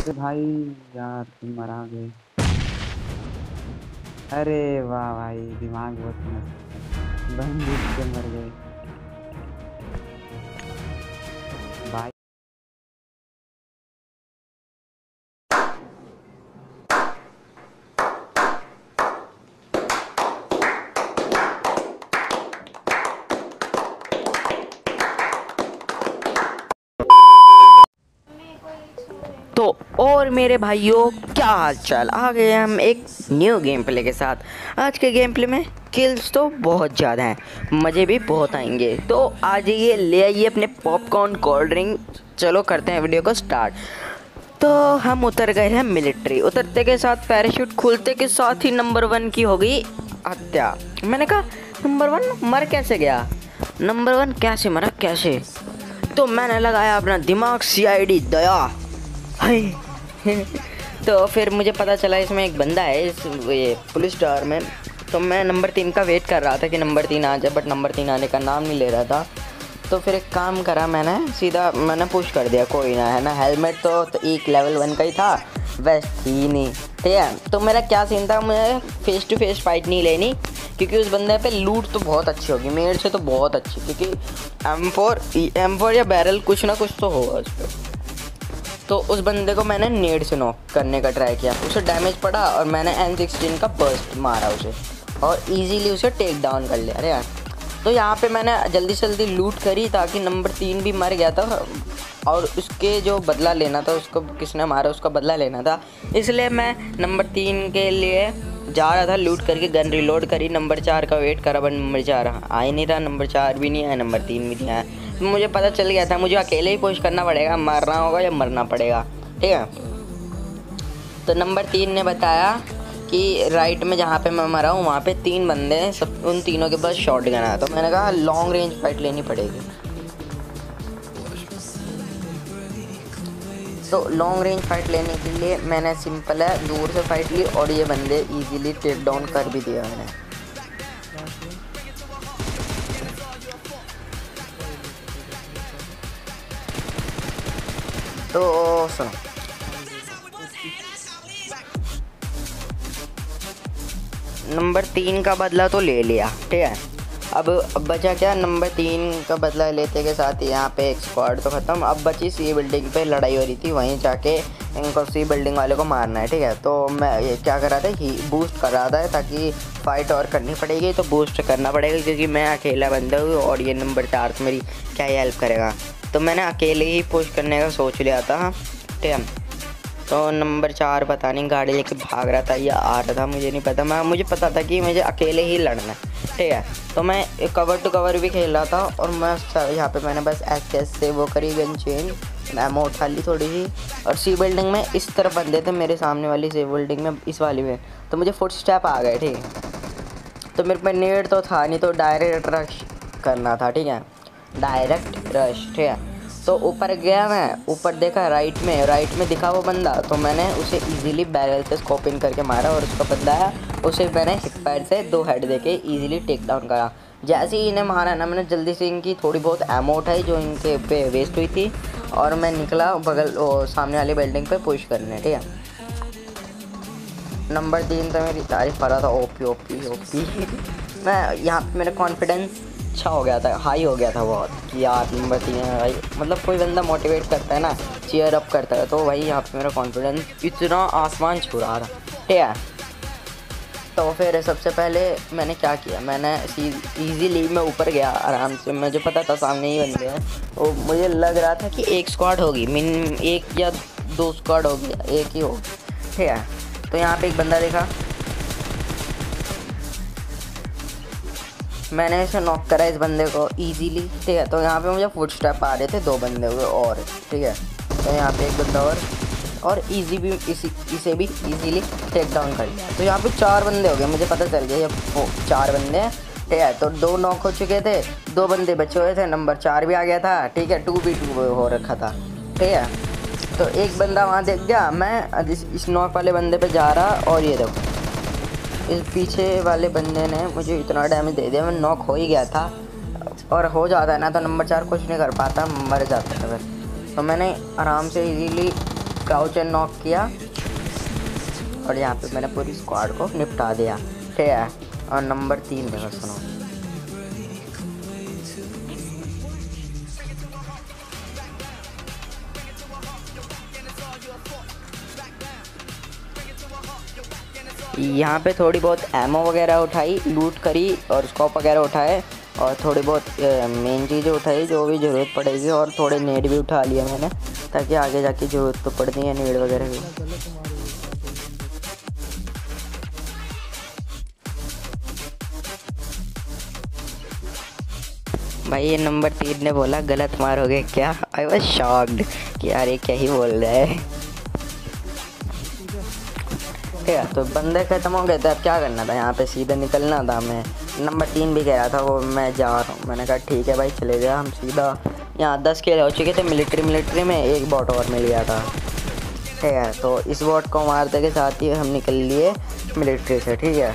अरे भाई यार, तुम मरा गए। अरे वाह भाई, दिमाग बहुत बंदूक से मर गए। तो और मेरे भाइयों, क्या हाल चाल आ गए हम एक न्यू गेम प्ले के साथ। आज के गेम प्ले में किल्स तो बहुत ज़्यादा हैं, मज़े भी बहुत आएँगे। तो आ जाइए ले आइए अपने पॉपकॉर्न कोल्ड ड्रिंक चलो करते हैं वीडियो को स्टार्ट तो हम उतर गए हैं मिलिट्री उतरते के साथ पैराशूट खुलते के साथ ही नंबर वन की हो गई हत्या। मैंने कहा नंबर वन मर कैसे गया? नंबर वन कैसे मरा? कैसे? तो मैंने लगाया अपना दिमाग सी आई डी दया। तो फिर मुझे पता चला इसमें एक बंदा है इस ये पुलिस स्टार में। तो मैं नंबर तीन का वेट कर रहा था कि नंबर तीन आ जाए बट नंबर तीन आने का नाम नहीं ले रहा था। तो फिर एक काम करा मैंने सीधा मैंने पुश कर दिया कोई ना है ना हेलमेट तो, तो एक लेवल वन का ही था वेस्ट थी नहीं। ठीक है? तो मेरा क्या सीन था मुझे फेस टू फेस फाइट नहीं लेनी क्योंकि उस बंदे पे लूट तो बहुत अच्छी होगी मेरे से तो बहुत अच्छी क्योंकि एम फोर एम फोर या बैरल कुछ ना कुछ तो होगा उस पर तो उस बंदे को मैंने नेड से नॉक करने का ट्राई किया। उसे डैमेज पड़ा और मैंने एन सिक्सटीन का बर्स्ट मारा उसे। और इजीली उसे टेक डाउन कर लिया। अरे यार। तो यहाँ पे मैंने जल्दी से जल्दी लूट करी ताकि नंबर तीन भी मर गया था और उसके जो बदला लेना था, उसको किसने मारा, उसका बदला लेना था। इसलिए मैं नंबर तीन के लिए जा रहा था लूट करके गन रिलोड करी। नंबर चार का वेट करा बट नंबर चार आ ही नहीं रहा नंबर चार भी नहीं आया नंबर तीन भी नहीं आया। मुझे पता चल गया था, मुझे अकेले ही कोशिश करना पड़ेगा, मरना होगा या मरना पड़ेगा, ठीक है? तो नंबर तीन ने बताया कि राइट में जहाँ पे मैं मरा हूँ, वहाँ पे तीन बंदे हैं, सब, उन तीनों के पास शॉर्ट गन है। तो मैंने कहा लॉन्ग रेंज फाइट लेनी पड़ेगी। तो लॉन्ग रेंज फाइट लेने के लिए मैंने सिंपल है, दूर से फाइट ली और ये बंदे इजीली टेक डाउन कर भी दिया मैंने। तो सुनो नंबर तीन का बदला तो ले लिया, ठीक है? अब अब बचा क्या? नंबर तीन का बदला लेते के साथ यहाँ पे एक स्क्वाड तो ख़त्म। अब बची सी बिल्डिंग पे, लड़ाई हो रही थी, वहीं जाके इनको सी बिल्डिंग वाले को मारना है, ठीक है? तो मैं ये क्या कर रहा था ही बूस्ट कर रहा था ताकि फाइट और करनी पड़ेगी तो बूस्ट करना पड़ेगा क्योंकि मैं अकेला बंदा हूँ और ये नंबर चार तो मेरी क्या हेल्प करेगा? तो मैंने अकेले ही पुश करने का सोच लिया था, ठीक है? तो नंबर चार पता नहीं गाड़ी लेके भाग रहा था या आ रहा था, मुझे नहीं पता। मैं, मुझे पता था कि मुझे अकेले ही लड़ना है, ठीक है? तो मैं कवर टू कवर भी खेल रहा था और मैं यहाँ पे मैंने बस एस एस से वो करी गन चेंज एमो उठा ली थोड़ी सी और सी बिल्डिंग में इस तरफ़ बंदे थे मेरे सामने वाली सी बिल्डिंग में, इस वाली में। तो मुझे फुट स्टेप आ गए, ठीक है? तो मेरे पे नेट तो था नहीं तो डायरेक्ट रश करना था, ठीक है? डायरेक्ट रश ठीक है तो ऊपर गया मैं, ऊपर देखा राइट में राइट में दिखा वो बंदा। तो मैंने उसे इजीली बैरल से स्कोप इन करके मारा और उसका बंदा है, उसे मैंने हिप पैड से दो हेड दे के ईजिली टेक डाउन करा। जैसे ही इन्हें मारा ना, मैंने जल्दी से इनकी थोड़ी बहुत एमो उठाई जो इनके पे वेस्ट हुई थी और मैं निकला बगल, वो सामने वाली बिल्डिंग पे पुश करने, ठीक है? नंबर तीन तो मेरी तारीफ़ कर रहा था ओपी ओपी ओपी मैं, यहाँ पे मेरा कॉन्फिडेंस अच्छा हो गया था हाई हो गया था बहुत, कि यार नंबर तीन है भाई। मतलब कोई बंदा मोटिवेट करता है ना चेयर अप करता है तो भाई यहाँ पे मेरा कॉन्फिडेंस इतना आसमान छू रहा था। ठीक है? तो फिर सबसे पहले मैंने क्या किया? मैंने इजीली मैं ऊपर गया आराम से। मुझे पता था सामने ही बंदे हैं। वो मुझे लग रहा था कि एक स्क्वाड होगी मिन एक या दो स्क्वाड होगी, एक ही होगी। ठीक है? तो यहाँ पे एक बंदा देखा। मैंने इसे नॉक करा इस बंदे को इजीली ठीक है? तो यहाँ पे मुझे फुट स्टेप आ रहे थे दो बंदे हुए और, ठीक है? तो यहाँ पे एक बंदा और और इजी भी, इसी, इसे भी इजीली टेक डाउन कर लिया। तो यहाँ पे चार बंदे हो गए, मुझे पता चल गया, ये चार बंदे हैं, ठीक है? तो दो नॉक हो चुके थे, दो बंदे बचे हुए थे नंबर चार भी आ गया था, ठीक है? टू बी टू हो रखा था, ठीक है? तो एक बंदा वहाँ देख गया, मैं इस नॉक वाले बंदे पे जा रहा और ये देखो। इस पीछे वाले बंदे ने मुझे इतना डैमेज दे दिया, मैं नॉक हो ही गया था। और हो जाता है ना तो नंबर चार कुछ नहीं कर पाता, मर जाता है फिर। तो मैंने आराम से इजीली क्राउचर नॉक किया। और यहाँ पे मैंने पूरी स्क्वाड को निपटा दिया, ठीक है? और नंबर तीन देखो, सुनो। यहाँ पे थोड़ी बहुत एमओ वगैरह उठाई लूट करी और स्कॉप वगैरह उठाए और थोड़ी बहुत मेन चीज़ें उठाई जो भी ज़रूरत पड़ेगी और थोड़े नेट भी उठा लिए मैंने ताकि आगे जाके ज़रूरत तो पड़ती है नेट वगैरह की। भाई ये नंबर तीन ने बोला, गलत मारोगे क्या? आई वॉज़ शॉक्ड कि यार ये क्या ही बोल रहा है। ठीक है तो बंदे खत्म हो गए थे अब क्या करना था? यहाँ पे सीधे निकलना था मैं। नंबर तीन भी कह रहा था वो मैं जा रहा हूँ। मैंने कहा ठीक है भाई चले गया हम सीधा। यहाँ दस खेल हो चुके थे मिलिट्री मिलिट्री में एक बॉट और मिल गया था। ठीक है तो इस बॉट को मारते के साथ ही हम निकल लिए मिलिट्री से ठीक है?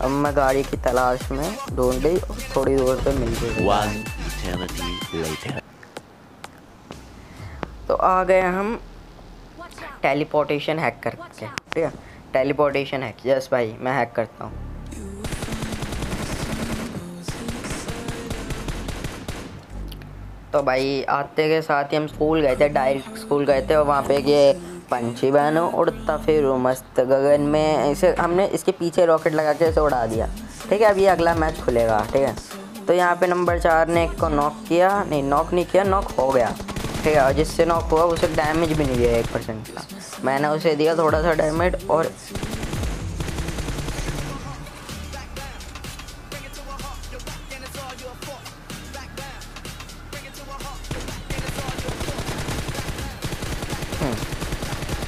अब मैं गाड़ी की तलाश में ढूंढ ली थोड़ी दूर पे मिल गई. तो आ गए हम टेलीपोर्टेशन हैक करके ठीक है? Teleportation hack. यस भाई, मैं हैक करता हूँ। तो भाई, आते के साथ ही हम स्कूल गए थे, डायरेक्ट स्कूल गए थे, और वहाँ पे ये पंछी बहन उड़ता फिर मस्त गगन में। इसे हमने इसके पीछे रॉकेट लगा के इसे उड़ा दिया। ठीक है, अभी अगला मैच खुलेगा, ठीक है। तो यहाँ पे नंबर चार ने एक को नॉक किया। नहीं नॉक नहीं किया नॉक हो गया। है जिससे नॉक हुआ, उसे डैमेज भी नहीं दिया एक परसेंट का। मैंने उसे दिया थोड़ा सा डैमेज और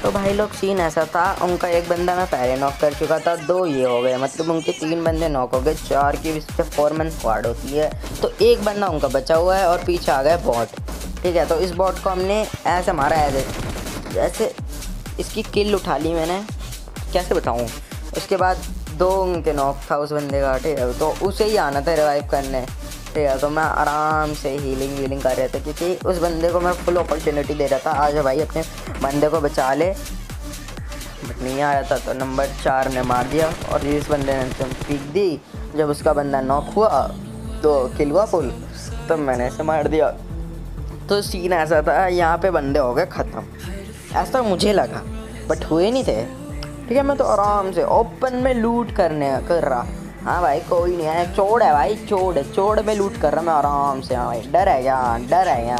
तो भाई लोग सीन ऐसा था, उनका एक बंदा मैं पहले नॉक कर चुका था, दो ये हो गए। मतलब उनके तीन बंदे नॉक हो गए, चार की इस पर फोर मैन स्क्वाड होती है। तो एक बंदा उनका बचा हुआ है और पीछे आ गया बॉट ठीक है तो इस बॉट को हमने ऐसे मारा ऐसे जैसे इसकी किल उठा ली मैंने। कैसे बताऊँ? उसके बाद दो उनके नॉक था उस बंदे का, ठीक है। तो उसे ही आना था रिवाइव करने, ठीक है। तो मैं आराम से हीलिंग वीलिंग कर रहा था, क्योंकि उस बंदे को मैं फुल अपॉर्चुनिटी दे रहा था। आज भाई अपने बंदे को बचा ले। बट नहीं आया था तो नंबर चार ने मार दिया और जिस बंदे ने तुम पीक दी। जब उसका बंदा नॉक हुआ तो किल हुआ फुल तब तो मैंने ऐसे मार दिया। तो सीन ऐसा था, यहाँ पे बंदे हो गए ख़त्म। ऐसा मुझे लगा बट हुए नहीं थे। ठीक है, मैं तो आराम से ओपन में लूट करने कर रहा। हाँ भाई, कोई नहीं है चोड़ है भाई चोड़ है चोड़ में लूट कर रहा मैं आराम से हाँ भाई। डर है क्या डर है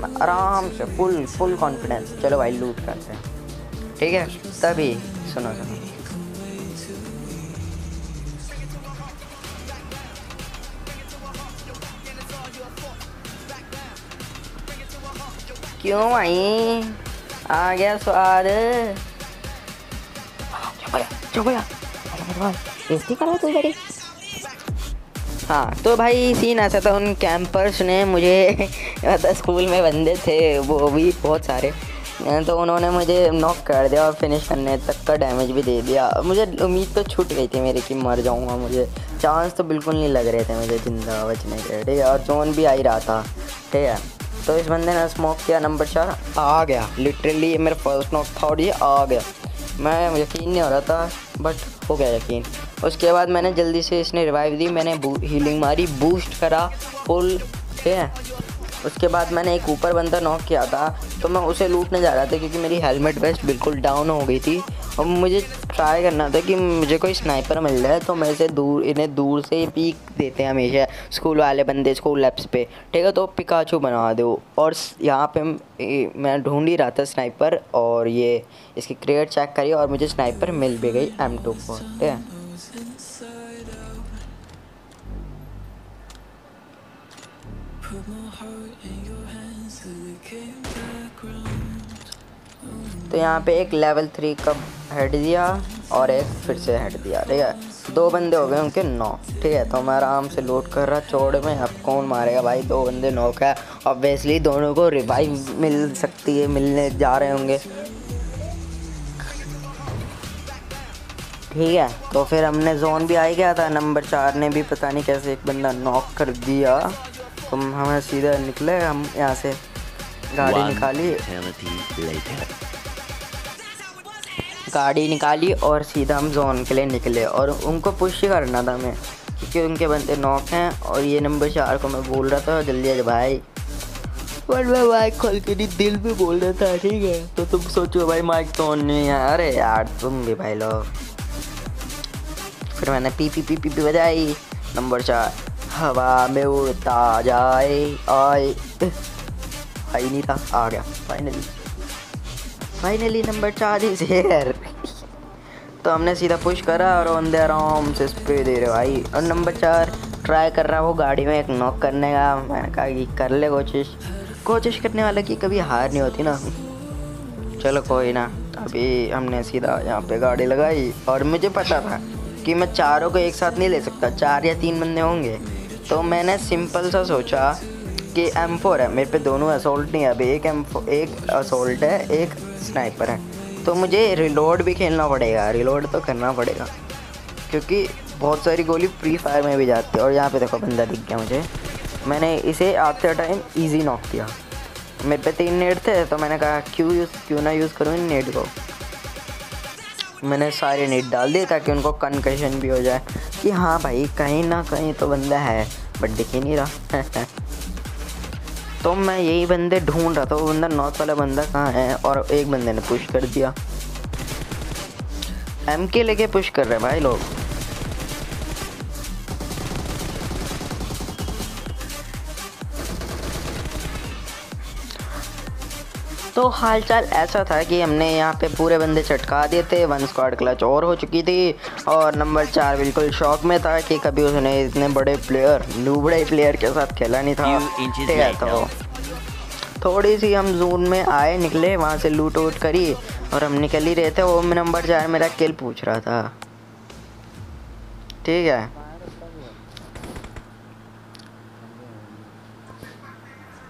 मैं आराम से फुल फुल कॉन्फिडेंस चलो भाई लूट करते हैं। ठीक है, तभी, सुनो सुनो। क्यों आई? आ गया स्वाद। हाँ तो भाई सीन ऐसा था, उन कैंपर्स ने मुझे मतलब स्कूल में बंदे थे, वो भी बहुत सारे। तो उन्होंने मुझे नॉक कर दिया और फिनिश करने तक का डैमेज भी दे दिया। मुझे उम्मीद तो छूट गई थी मेरी कि मर जाऊँगा मुझे। चांस तो बिल्कुल नहीं लग रहे थे मुझे ज़िंदा बचने के ठीक है, और जोन भी आ ही रहा था। ठीक है। तो इस बंदे ने स्मोक किया नंबर चार। आ गया। लिटरली ये मेरा फ़र्स्ट नॉक था और ये आ गया। मैं यकीन नहीं हो रहा था बट हो गया यकीन। उसके बाद मैंने जल्दी से इसने रिवाइव दी, मैंने हीलिंग मारी बूस्ट करा फुल ठीक है? उसके बाद मैंने एक ऊपर बंदा नॉक किया था तो मैं उसे लूटने जा रहा था क्योंकि मेरी हेलमेट वेस्ट बिल्कुल डाउन हो गई थी। और मुझे ट्राई करना था कि मुझे कोई स्नाइपर मिल जाए तो मैं इसे दूर, इन्हें दूर से पीक देते हैं हमेशा स्कूल वाले बंदे स्कूल लैब्स पे। ठीक है तो पिकाचू बना दो। और यहाँ पे मैं ढूंढ ही रहा था स्नाइपर और ये, इसकी क्रिएट चेक करी और मुझे स्नाइपर मिल भी गई एम टू फोर ठीक है? तो यहाँ पे एक लेवल थ्री का हेड दिया और एक फिर से हेड दिया ठीक है? दो बंदे हो गए उनके नौ ठीक है? तो मैं आराम से लोड कर रहा चौड़ में अब कौन मारेगा भाई? दो बंदे नौ का ऑब्वियसली दोनों को रिवाइव मिल सकती है मिलने जा रहे होंगे। ठीक है तो फिर हमने जोन भी आ गया था? नंबर चार ने भी पता नहीं कैसे एक बंदा नॉक कर दिया। तो हमें सीधा निकले हम यहाँ से गाड़ी निकाली. गाड़ी निकाली और सीधा हम जोन के लिए निकले और उनको पुश करना था हमें, क्योंकि उनके बंदे नॉक हैं और ये नंबर चार को मैं बोल रहा था, जल्दी आज भाई। पर मैं माइक खोल के नहीं, दिल में बोल रहा था, ठीक है? तो तुम सोचो भाई माइक तो ऑन नहीं है। अरे यार, तुम भी भाई लो फिर मैंने पी पी पी पी पी बजाई नंबर चार। हवा में उड़ता जाए, आए। आई नहीं था, आ गया फाइनली फाइनली नंबर चार इज़ हेयर तो हमने सीधा पुश करा और ऑन दे आराम से स्प्रे दे रहे भाई। और नंबर चार ट्राई कर रहा वो गाड़ी में एक नॉक करने का। मैंने कहा कि कर ले कोशिश। कोशिश करने वाले की कभी हार नहीं होती ना। चलो कोई ना, अभी हमने सीधा यहाँ पे गाड़ी लगाई और मुझे पता था कि मैं चारों को एक साथ नहीं ले सकता, चार या तीन बंदे होंगे। तो मैंने सिंपल सा सोचा कि एम फोर है, मेरे पे दोनों असोल्ट नहीं है। अभी एक एम एक असोल्ट है, एक स्नाइपर है। तो मुझे रिलोड भी खेलना पड़ेगा रिलोड तो करना पड़ेगा। क्योंकि बहुत सारी गोली फ्री फायर में भी जाती है और यहाँ पे देखो बंदा दिख गया मुझे। मैंने इसे आते टाइम इजी नॉक किया। मेरे पे तीन नेट थे तो मैंने कहा, क्यों यूज़ क्यों ना यूज़ करूँ इन नेट को? मैंने सारे नेट डाल दिए ताकि उनको कनकशन भी हो जाए। कि हाँ भाई, कहीं ना कहीं तो बंदा है बट दिख ही नहीं रहा। तो मैं यही बंदे ढूंढ रहा था, वो बंदा नॉर्थ वाला बंदा कहाँ है? और एक बंदे ने पुश कर दिया। एम के लेके पुश कर रहे हैं भाई लोग। तो हालचाल ऐसा था कि हमने यहाँ पे पूरे बंदे चटका दिए थे। वन स्क्वाड क्लच और हो चुकी थी। और नंबर चार बिल्कुल शौक में था कि कभी उसने इतने बड़े प्लेयर बड़े प्लेयर के साथ खेला नहीं था। ठीक है तो थोड़ी सी हम जोन में आए निकले वहाँ से लूट वूट करी और हम निकल ही रहे थे। वो नंबर चार मेरा किल पूछ रहा था। ठीक है।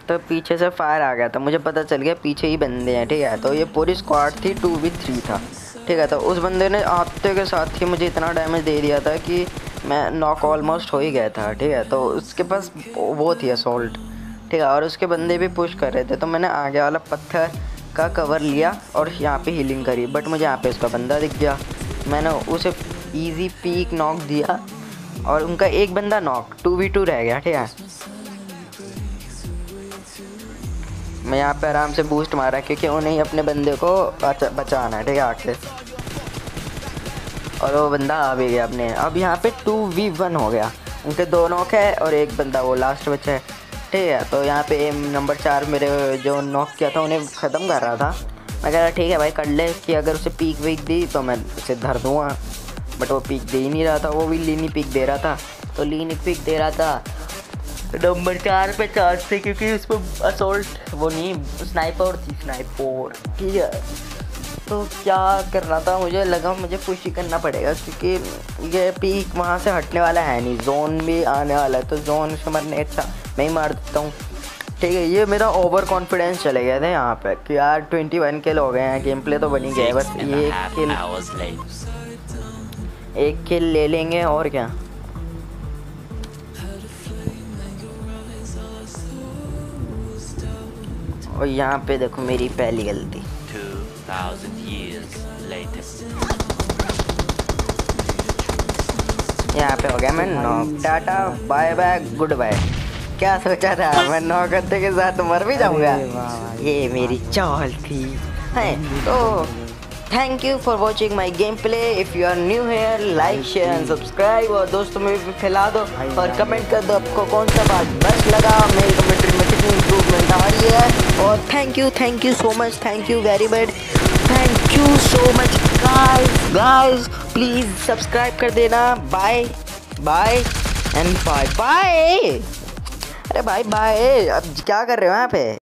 तो पीछे से फायर आ गया था। मुझे पता चल गया, पीछे ही बंदे हैं, ठीक है? तो ये पूरी स्क्वाड थी टू वी थ्री था, ठीक है? तो उस बंदे ने आते के साथ ही मुझे इतना डैमेज दे दिया था कि मैं नॉक ऑलमोस्ट हो ही गया था, ठीक है? तो उसके पास वो थी असोल्ट ठीक है? और उसके बंदे भी पुश कर रहे थे तो मैंने आगे वाला पत्थर का कवर लिया और यहाँ पे हीलिंग करी बट मुझे यहाँ पे उसका बंदा दिख गया। मैंने उसे इजी पीक नॉक दिया और उनका एक बंदा नॉक टू वी टू रह गया, ठीक है? मैं यहाँ पे आराम से बूस्ट मारा क्योंकि उन्हें ही अपने बंदे को बचाना है, ठीक है आके और वो बंदा आ भी गया अपने। अब यहाँ पे टू वी वन हो गया। उनके दो नॉक है और एक बंदा, वो लास्ट बचा है ठीक है तो यहाँ पे एम नंबर चार मेरे जो नॉक किया था, उन्हें ख़त्म कर रहा था। मैं कह रहा, ठीक है भाई, कर ले कि अगर उसे पीक वीक दी तो मैं उसे धर दूँगा। बट वो पीक दे ही नहीं रहा था, वो भी लीनी पीक दे रहा था। तो लीनी पीक दे रहा था। नंबर चार पे चार्ज थे क्योंकि उस पर असोल्ट वो नहीं स्नाइपर थी स्नाइपर ठीक है। तो क्या करना था? मुझे लगा मुझे पुश ही करना पड़ेगा क्योंकि ये पीक वहाँ से हटने वाला है नहीं। जोन भी आने वाला है तो जोन से मरने अच्छा मैं ही मार देता हूँ। ठीक है ये मेरा ओवर कॉन्फिडेंस चले गए थे यहाँ पे कि यार ट्वेंटी वन किल हो गए हैं गेम प्ले तो बनी गया है बस ये किल एक किल ले लेंगे और क्या? और यहाँ पे देखो मेरी पहली गलती. यहाँ पे हो गया मैं नॉक टाटा बाय बाय गुड बाय क्या सोचा था? मैं नॉक करते के साथ मर भी जाऊँगा। ये मेरी चाल थी। है तो thank you for watching my game play if you are new here like share and subscribe और दोस्तों में भी फैला दो और कमेंट कर दो आपको कौन सा बात बेस्ट लगा। मेरी कमेंट्री कितनी इम्प्रूवमेंट आ रही है। और thank you thank you so much thank you very much thank you so much guys guys please subscribe कर देना। Bye bye and bye bye अरे भाई बाय अब क्या कर रहे हो यहाँ पे?